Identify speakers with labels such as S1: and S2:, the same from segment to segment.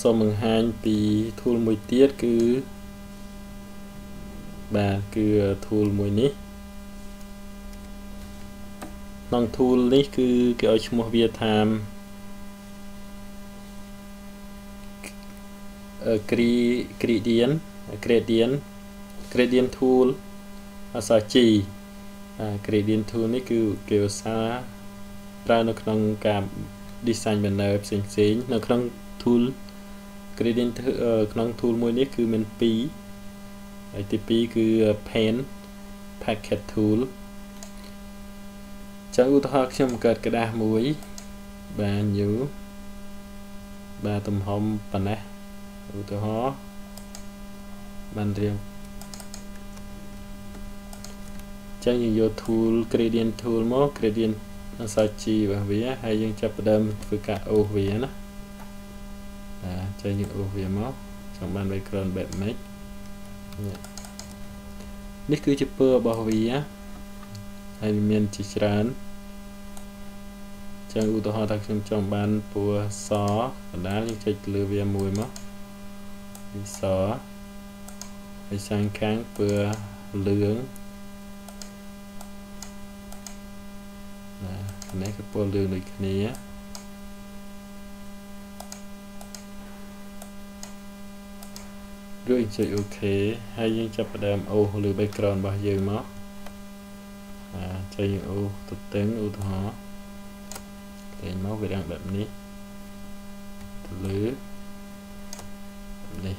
S1: សូមបង្ហាញពី tool មួយទៀតគឺបាទគឺ tool មួយនេះក្នុង tool នេះគឺគេឲ្យឈ្មោះវាថា gradient gradient gradient tool ភាសា G gradient tool នេះគឺគេឧស្សាហ៍ប្រើនៅក្នុងការ design banner ផ្សេងផ្សេងនៅក្នុង tool gradient ក្នុង tool មួយនេះគឺមាន2ហើយទី2គឺ paint packet tool ចឹងឧទាហរណ៍ខ្ញុំបង្កើតក្រដាស់មួយបាទ new បាទទំហំប៉ុណ្ណេះឧទាហរណ៍បានរៀងចឹងយើងយក tool gradient tool មក gradient អសាជីរបស់វាហើយយើងចាប់ផ្ដើមធ្វើការអូសវាណា បាទចឹងយើងអូសវាមកចង់បាន background បែបម៉េចនេះគឺជាពើរបស់វាហើយមានជាច្រើនចឹងឧទាហរណ៍ថាខ្ញុំចង់បានពណ៌សកណ្ដាលយើងចុចលើវាមួយមកវាសហើយសាងខាងពណ៌លឿងណានេះគឺពណ៌លឿងដូចគ្នា រួចចុចអូខេហើយយើងចាប់ផ្ដើមអូសលើ background របស់យើងមកអាចុចយើងអូសទៅតឹងឧទាហរណ៍តែមកវារាំងបែបនេះទៅលើនេះ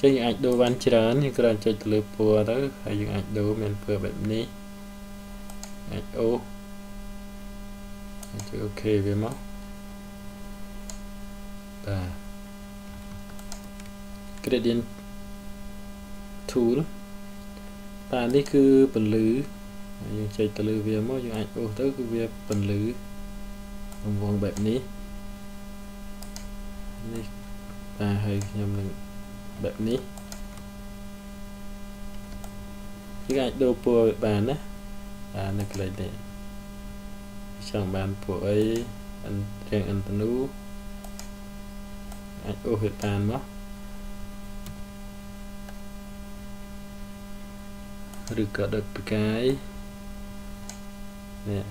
S1: ចឹងយើងអាចដូរបានច្រើនយើងគ្រាន់ចុចទៅលើពណ៌ទៅហើយយើងអាចដូរមានពណ៌បែបនេះអាចអូចុចអូខេវាមកបាទ gradient tool បាទនេះគឺពន្លឺយើងចុចទៅលើវាមកយើងអាចអូសទៅគឺវាពន្លឺរង្វង់បែបនេះនេះបាទហើយខ្ញុំនឹងបែបនេះយើងអាចដូរពណ៌បានណាបាទនៅកន្លែងនេះចង់បានពណ៌អីរៀងអន្តនូអាចអូសវាបានមក ឬក៏ដឹកផ្កាយនេះ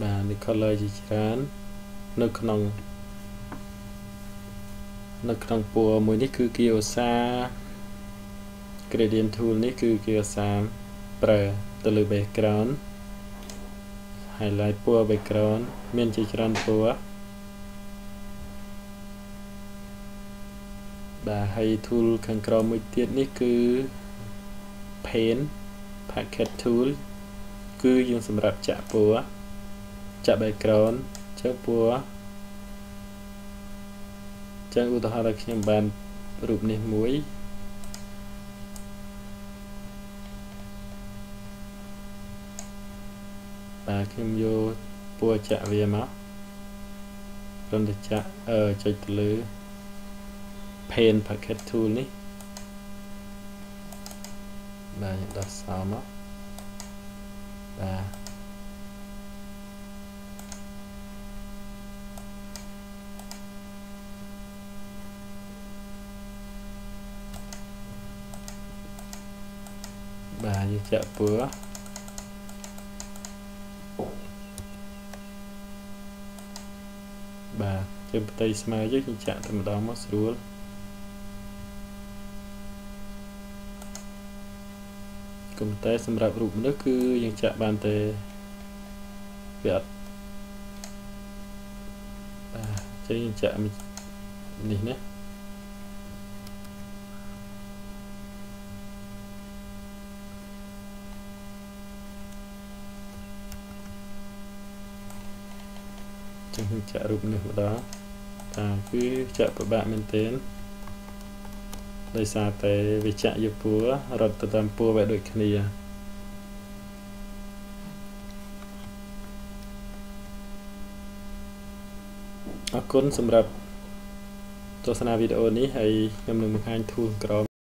S1: បាទនេះ color ជាច្រើននៅក្នុងនៅក្នុងពណ៌មួយនេះគឺគេឧស្សាហ៍ gradient tool នេះគឺគេឧស្សាហ៍ប្រើទៅលើ background highlight ពណ៌ background មានជាច្រើនពណ៌បាទហើយ tool ខាងក្រោមមួយទៀតនេះគឺ pen packet tool គឺយើងសម្រាប់ចាក់ពណ៌ចាក់ background ចឹងពណ៌ចឹងឧទាហរណ៍ថាខ្ញុំបានរូបនេះមួយ បាទខ្ញុំយកពណ៌ចាក់វាមកគ្រាន់តែចាក់អឺចុចទៅលើ pen packet tool នេះបាទខ្ញុំដោះសោមកបាទបាទយើងចាក់ពណ៌បាទ ជើងផ្ទៃស្មើយើងខ្ញុំចាក់តែម្ដងមកស្រួលកុំតែសម្រាប់រូបមនុស្សគឺយើងចាក់បានតែវាអត់បាទចឹងយើងចាក់នេះណាចឹងចាក់រូបនេះម្ដង តាគឺចាក់ពិបាកមែនទែនដោយសារតែវាចាក់យកពួររត់ទៅតាមពួរបែបដូចគ្នាអរគុណសម្រាប់ទស្សនាវីដេអូនេះហើយខ្ញុំនឹងបង្ហាញ tool ក្រោម